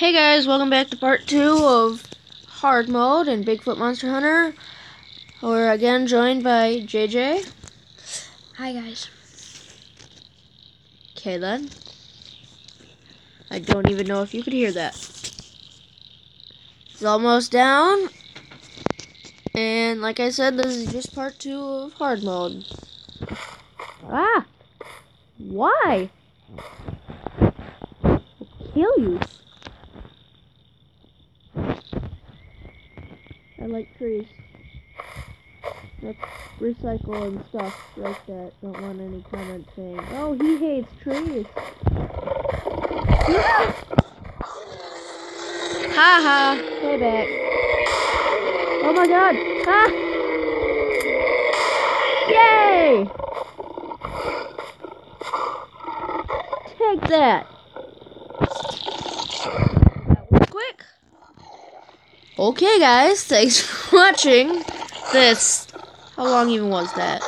Hey guys, welcome back to part two of Hard Mode and Bigfoot Monster Hunter. We're again joined by JJ, Hi guys. Kaylin. I don't even know if you could hear that. It's almost down. And like I said, this is just part two of Hard Mode. Ah! Why? I'll kill you. I like trees. Let's recycle and stuff like that. Don't want any comments saying, oh, he hates trees. Ha ha! Payback. Oh my god! Ah! Yay! Take! That was quick. Okay, guys, thanks for watching this. How long even was that?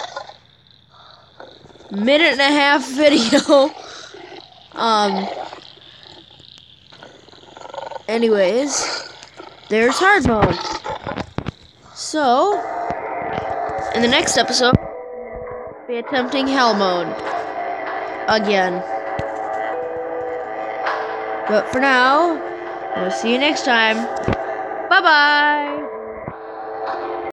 Minute and a half video. um. Anyways, there's hard mode. So, in the next episode, be attempting hell mode again. But for now, we'll see you next time. Bye bye.